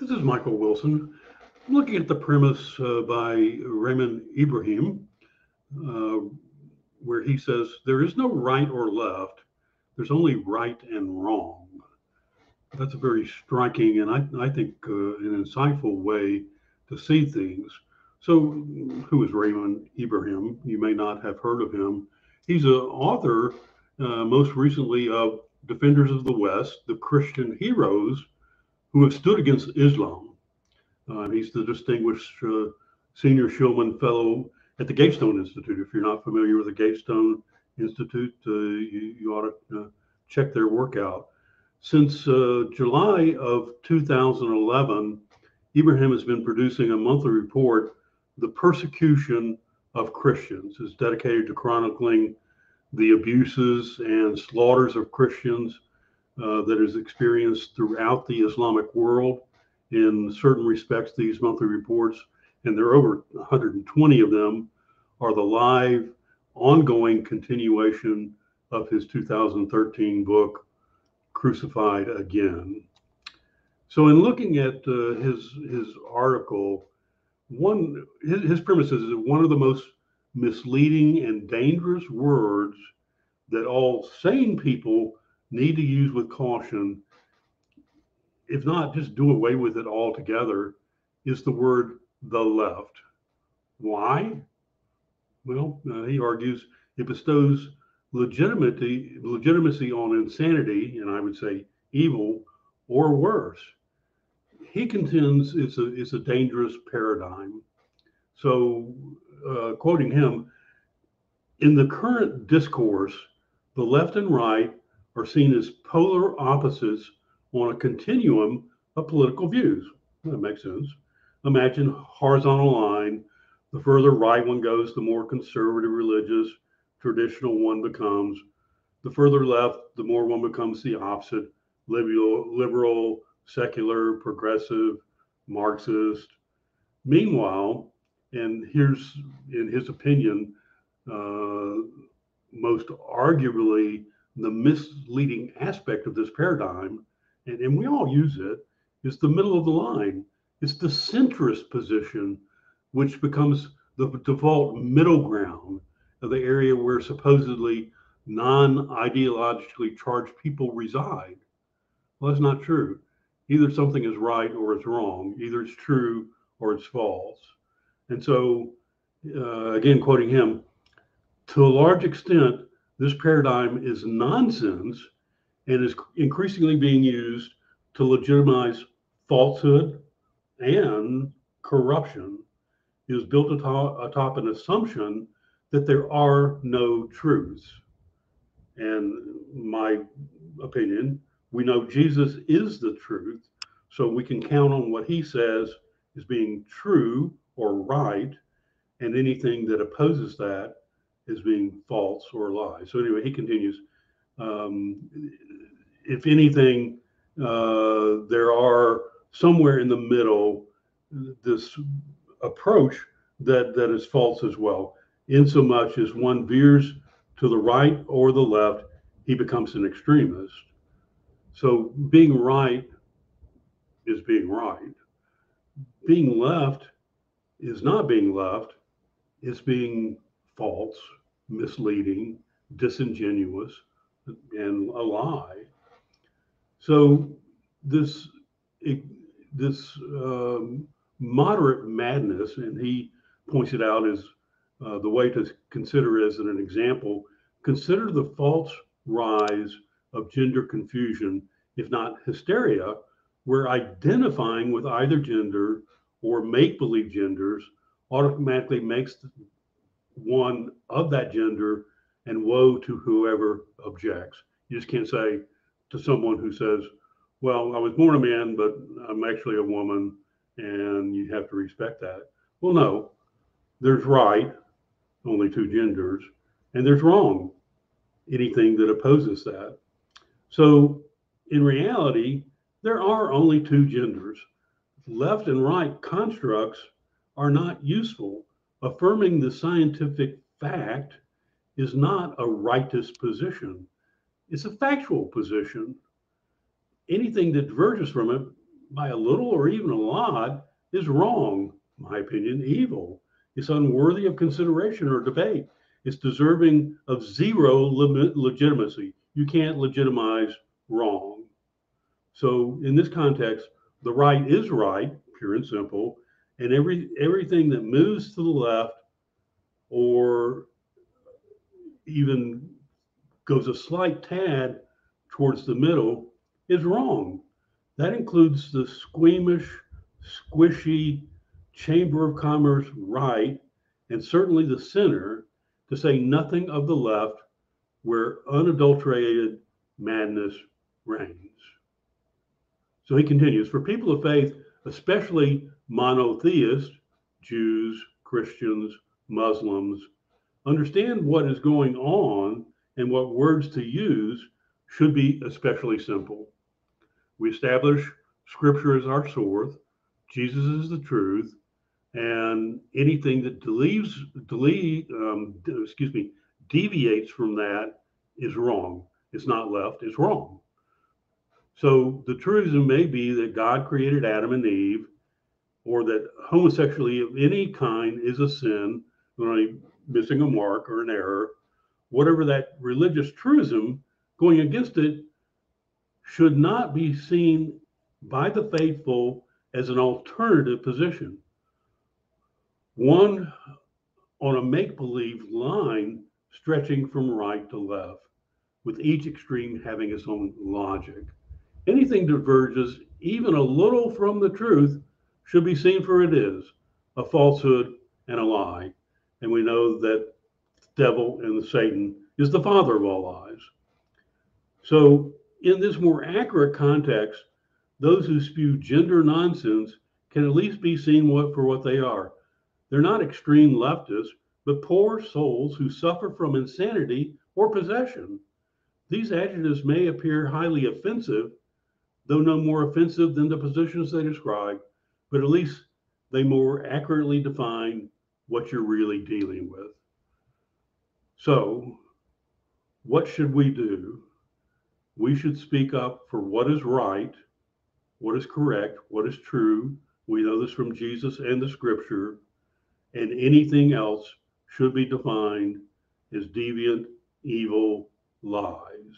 This is Michael Wilson. I'm looking at the premise uh, by Raymond Ibrahim, uh, where he says, There is no right or left, there's only right and wrong. That's a very striking and I, I think uh, an insightful way to see things. So, who is Raymond Ibrahim? You may not have heard of him. He's an author, uh, most recently, of Defenders of the West, the Christian Heroes who have stood against Islam. Uh, he's the distinguished uh, senior Shillman Fellow at the Gatestone Institute. If you're not familiar with the Gatestone Institute, uh, you, you, ought to uh, check their work out. Since uh, July of 2011, Ibrahim has been producing a monthly report, The Persecution of Christians. is dedicated to chronicling the abuses and slaughters of Christians uh, that is experienced throughout the Islamic world. In certain respects, these monthly reports, and there are over 120 of them, are the live, ongoing continuation of his 2013 book, Crucified Again. So, in looking at uh, his his article, one his, his premise is one of the most misleading and dangerous words that all sane people need to use with caution, if not just do away with it altogether, is the word the left. Why? Well, uh, he argues it bestows legitimacy, legitimacy on insanity, and I would say evil, or worse. He contends it's a, it's a dangerous paradigm. So, uh, quoting him, in the current discourse, the left and right are seen as polar opposites on a continuum of political views. That makes sense. Imagine horizontal line. The further right one goes, the more conservative, religious, traditional one becomes. The further left, the more one becomes the opposite liberal, liberal secular, progressive, Marxist. Meanwhile, and here's, in his opinion, uh, most arguably the misleading aspect of this paradigm, and, and we all use it, is the middle of the line. It's the centrist position, which becomes the default middle ground of the area where supposedly non ideologically charged people reside. Well, that's not true. Either something is right or it's wrong, either it's true or it's false. And so, uh, again, quoting him, to a large extent, this paradigm is nonsense and is increasingly being used to legitimize falsehood and corruption. is built atop, atop an assumption that there are no truths. And my opinion, we know Jesus is the truth, so we can count on what he says is being true or right, and anything that opposes that as being false or lie. So anyway, he continues. Um, if anything, uh, there are somewhere in the middle this approach that that is false as well. In so much as one veers to the right or the left, he becomes an extremist. So being right is being right. Being left is not being left, it's being false misleading, disingenuous, and a lie. So this this um, moderate madness, and he points it out as uh, the way to consider as an example. Consider the false rise of gender confusion, if not hysteria, where identifying with either gender or make believe genders automatically makes one of that gender and woe to whoever objects. You just can't say to someone who says, Well, I was born a man, but I'm actually a woman, and you have to respect that. Well, no, there's right, only two genders, and there's wrong, anything that opposes that. So, in reality, there are only two genders. Left and right constructs are not useful affirming the scientific fact is not a rightist position. It's a factual position. Anything that diverges from it by a little or even a lot is wrong, my opinion, evil. It's unworthy of consideration or debate. It's deserving of zero legitimacy. You can't legitimize wrong. So in this context, the right is right, pure and simple, and every everything that moves to the left or even goes a slight tad towards the middle is wrong. That includes the squeamish, squishy Chamber of Commerce right, and certainly the center, to say nothing of the left, where unadulterated madness reigns. So he continues For people of faith, especially monotheists, Jews, Christians, Muslims, understand what is going on and what words to use should be especially simple. We establish Scripture as our source, Jesus is the truth, and anything that delete, um, excuse me, deviates from that is wrong. It's not left, it's wrong. So the truism may be that God created Adam and Eve, or that homosexuality of any kind is a sin, only missing a mark or an error. Whatever that religious truism, going against it should not be seen by the faithful as an alternative position. One on a make believe line stretching from right to left, with each extreme having its own logic. Anything diverges even a little from the truth should be seen for it is a falsehood and a lie. And we know that the devil and the Satan is the father of all lies. So, in this more accurate context, those who spew gender nonsense can at least be seen what, for what they are. They're not extreme leftists, but poor souls who suffer from insanity or possession. These adjectives may appear highly offensive, though no more offensive than the positions they describe, but at least they more accurately define what you're really dealing with. So, what should we do? We should speak up for what is right, what is correct, what is true. We know this from Jesus and the scripture, and anything else should be defined as deviant, evil lies.